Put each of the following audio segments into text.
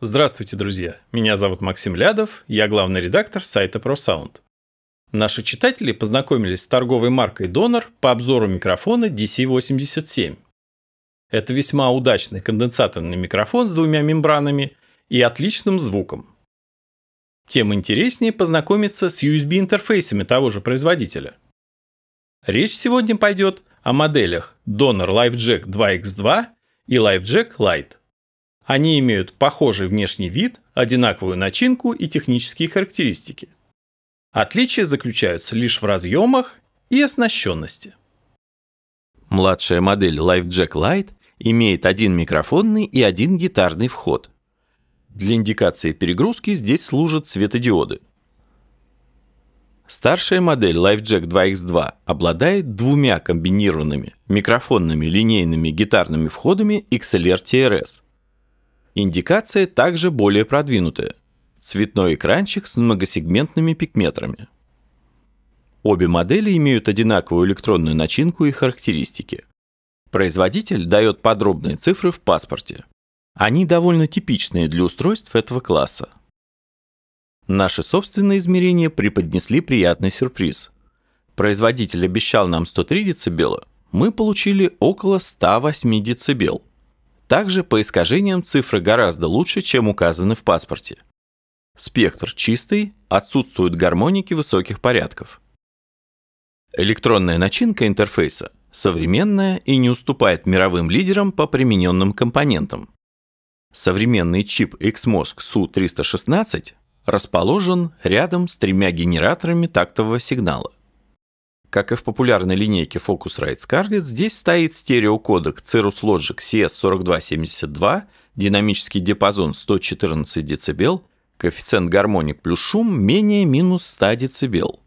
Здравствуйте, друзья! Меня зовут Максим Лядов, я главный редактор сайта ProSound. Наши читатели познакомились с торговой маркой Donor по обзору микрофона DC87. Это весьма удачный конденсаторный микрофон с двумя мембранами и отличным звуком. Тем интереснее познакомиться с USB-интерфейсами того же производителя. Речь сегодня пойдет о моделях Donor LiveJack 2X2 и LiveJack Lite. Они имеют похожий внешний вид, одинаковую начинку и технические характеристики. Отличия заключаются лишь в разъемах и оснащенности. Младшая модель LiveJack Lite имеет один микрофонный и один гитарный вход. Для индикации перегрузки здесь служат светодиоды. Старшая модель LiveJack 2X2 обладает двумя комбинированными микрофонными линейными гитарными входами XLR TRS – Индикация также более продвинутая. Цветной экранчик с многосегментными пикметрами. Обе модели имеют одинаковую электронную начинку и характеристики. Производитель дает подробные цифры в паспорте. Они довольно типичные для устройств этого класса. Наши собственные измерения преподнесли приятный сюрприз. Производитель обещал нам 103 дБ, мы получили около 108 дБ. Также по искажениям цифры гораздо лучше, чем указаны в паспорте. Спектр чистый, отсутствуют гармоники высоких порядков. Электронная начинка интерфейса современная и не уступает мировым лидерам по примененным компонентам. Современный чип XMOS SU-316 расположен рядом с тремя генераторами тактового сигнала. Как и в популярной линейке Focusrite Scarlett, здесь стоит стереокодек Cirrus Logic CS4272, динамический диапазон 114 дБ, коэффициент гармоник плюс шум менее минус 100 дБ.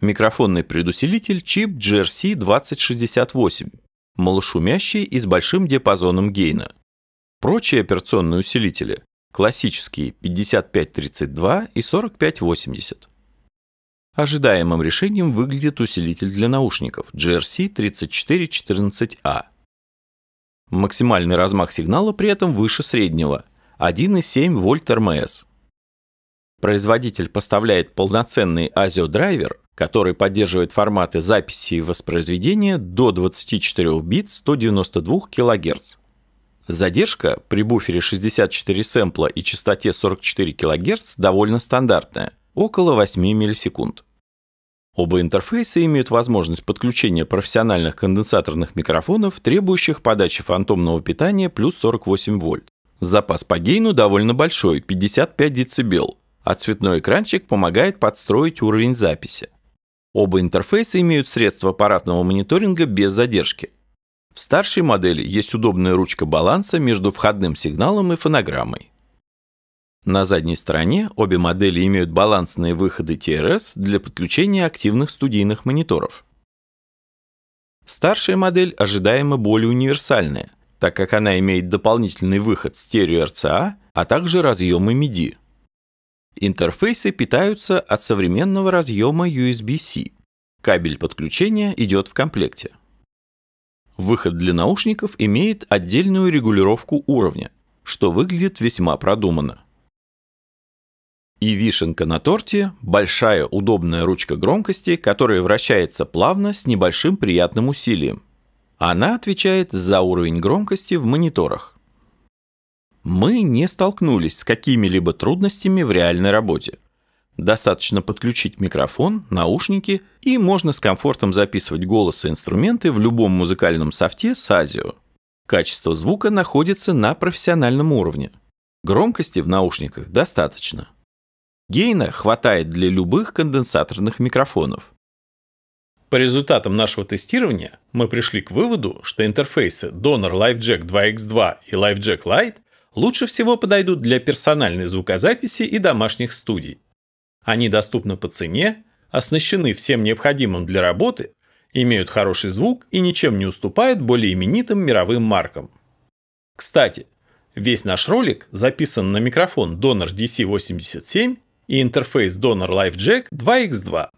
Микрофонный предусилитель чип GRC2068, малошумящий и с большим диапазоном гейна. Прочие операционные усилители – классические 5532 и 4580. Ожидаемым решением выглядит усилитель для наушников GRC3414A. Максимальный размах сигнала при этом выше среднего – 1,7 вольт РМС. Производитель поставляет полноценный ASIO-драйвер, который поддерживает форматы записи и воспроизведения до 24 бит 192 кГц. Задержка при буфере 64 сэмпла и частоте 44 кГц довольно стандартная – около 8 миллисекунд. Оба интерфейса имеют возможность подключения профессиональных конденсаторных микрофонов, требующих подачи фантомного питания плюс 48 вольт. Запас по гейну довольно большой – 55 дБ, а цветной экранчик помогает подстроить уровень записи. Оба интерфейса имеют средства аппаратного мониторинга без задержки. В старшей модели есть удобная ручка баланса между входным сигналом и фонограммой. На задней стороне обе модели имеют балансные выходы TRS для подключения активных студийных мониторов. Старшая модель ожидаемо более универсальная, так как она имеет дополнительный выход стерео RCA, а также разъемы MIDI. Интерфейсы питаются от современного разъема USB-C. Кабель подключения идет в комплекте. Выход для наушников имеет отдельную регулировку уровня, что выглядит весьма продуманно. И вишенка на торте – большая удобная ручка громкости, которая вращается плавно с небольшим приятным усилием. Она отвечает за уровень громкости в мониторах. Мы не столкнулись с какими-либо трудностями в реальной работе. Достаточно подключить микрофон, наушники, и можно с комфортом записывать голос и инструменты в любом музыкальном софте с Азио. Качество звука находится на профессиональном уровне. Громкости в наушниках достаточно. Гейна хватает для любых конденсаторных микрофонов. По результатам нашего тестирования мы пришли к выводу, что интерфейсы Donor LiveJack 2X2 и LiveJack Lite лучше всего подойдут для персональной звукозаписи и домашних студий. Они доступны по цене, оснащены всем необходимым для работы, имеют хороший звук и ничем не уступают более именитым мировым маркам. Кстати, весь наш ролик записан на микрофон Donor DC87 и интерфейс Donor LiveJack 2x2.